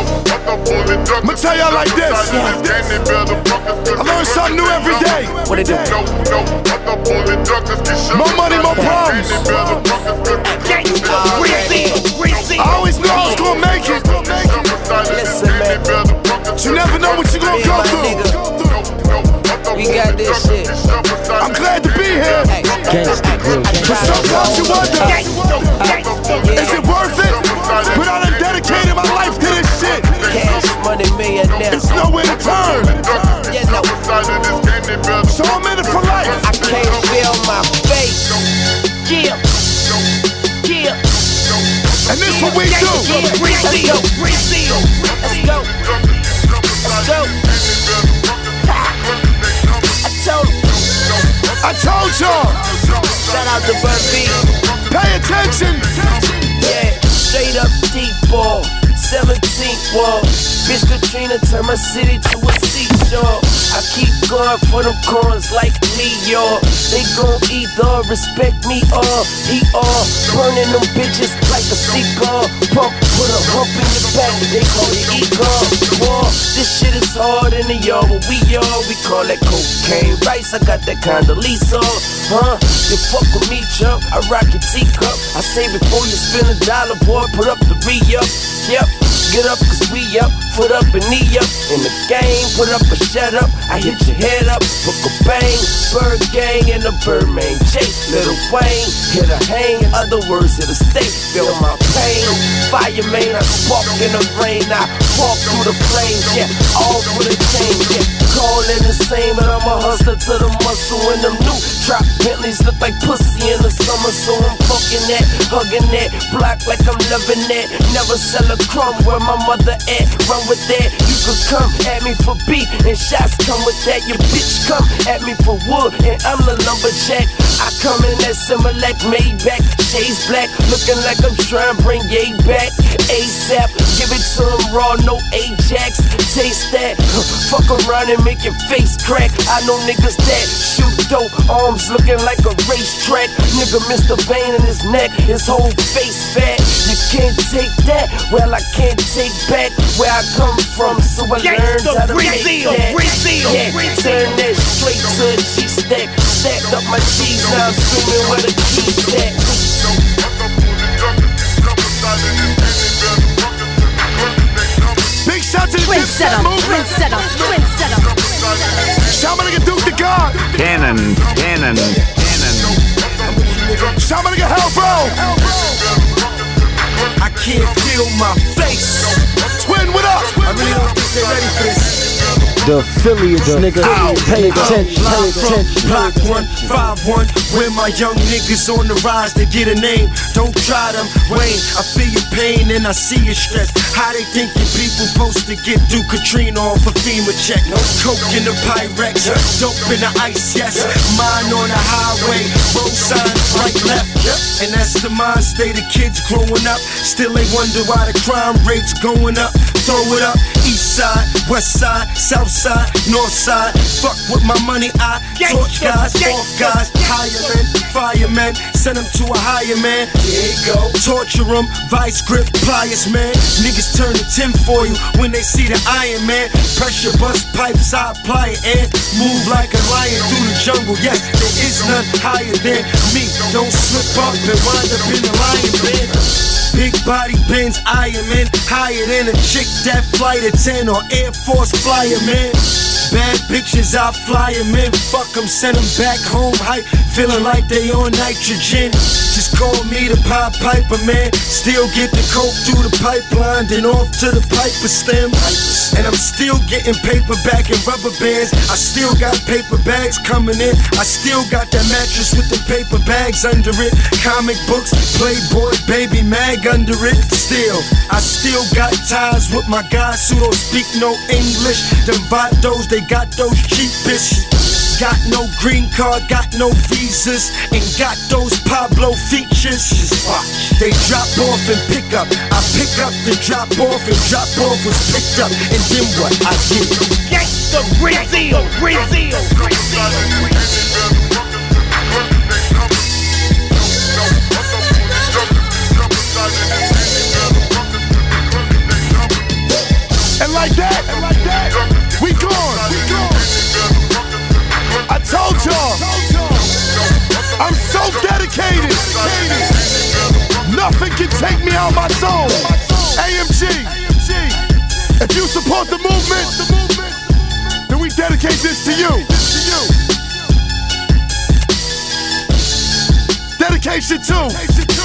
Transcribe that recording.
I'ma tell y'all like this. I learn something new every day. What it do? More money, more problems. I always knew I was gonna make it. Listen, man. But you never know what you gonna go through. We got this shit. I'm glad to be here. Gangsta Grillz. But sometimes you wonder, is it worth it? But I done dedicated my life to And this what we do. Let's go. Let's go. Let's go. I told. I told y'all, Shout out to Bun B. pay attention. Yeah, straight up deep ball. 17th wall. Bitch Katrina turned my city to a seashore. I keep going for them corns like Leo. They gon' either respect me or he all. Burning them bitches like a Pump, put a hump in your back. They call it ego. War. This shit is hard in the yard. What we all we call that cocaine rice. I got that kind of lease on. Huh? You fuck with me, chump. I rock your teacup. I say before you spend a dollar, boy, put up the re-up. Yep. Get up, cause we up, foot up and knee up. In the game, put up a shut up. I hit your head up, book a bang. Bird gang and the Birdman. Jake, Lil Wayne, hit a hang. Other words, hit a state, feel my pain. Fireman, I spark in the rain. I walk through the flames, yeah. All for the change, yeah. Calling the same, but I'm a hustler to the muscle and them new trap Bentleys look like pussy in the summer, so I'm fucking that, hugging that, block like I'm loving that. Never sell a crumb where my mother at. Run with that, you could come at me for beef and shots come with that. Your bitch come at me for wood and I'm the lumberjack. I come in that Similac Maybach, shades black, looking like I'm trying to bring yay back. ASAP, give it to him raw, no Ajax. Taste that, fuck around and make your face crack. I know niggas that shoot dope, arms looking like a racetrack. Nigga Mr. Vein in his neck, his whole face fat. You can't take that, well I can't take back where I come from, so I learned how to make that. Yeah, turn that straight to a G stack. Stacked up my cheese, now I'm screaming where the keys at. Big shout to the Twin Dipset setup, twin movement. setup, twin setup. Shout my nigga Duke Da God. Cannon, cannon, don't ready for this. The Aphilliates, nigga. Pay attention, pay attention. block one, five one. Where my young niggas on the rise to get a name. Don't try them, Wayne. I feel your pain and I see your stress. How they think your people supposed to get through Katrina off a FEMA check? No coke in the Pyrex, dope in the ice, yes. Mine on the highway, road signs right left. And that's the mind state of kids growing up. Still they wonder why the crime rate's going up. Throw it up, east side, west side, south side, north side. Fuck with my money, I torch guys, off guys, higher men, firemen. Send them to a higher man. There you go. Torture them, vice grip, pliers, man. Niggas turn to 10 for you when they see the Iron Man. Pressure bust pipes, I apply it and move like a lion through the jungle. Yes, there is none higher than me. Don't slip up and wind up in the lion den. Big body bends, Iron Man, higher than a chick that flight at 10 or Air Force flyer, man. Bad bitches, I fly 'em in, fuck 'em, send 'em back home hype, feeling like they on nitrogen. Just call me the Pied Piper, man. Still get the coke through the pipeline, then off to the Piper stem. And I'm still getting paper back and rubber bands. I still got paper bags coming in. I still got that mattress with the paper bags under it. Comic books, Playboy, baby mag under it. Still, I still got ties with my guys who don't speak no English. Them vatos, they got those cheapest. Got no green card, got no visas, and got those Pablo features. They drop off and pick up. I pick up, then drop off, and drop off was picked up. And then what? I get Gangsta Brazil, Brazil, Brazil. Like that, and like that, we gone. We gone. I told y'all, I'm so dedicated. Nothing can take me out my zone. AMG, if you support the movement, then we dedicate this to you. Dedication two.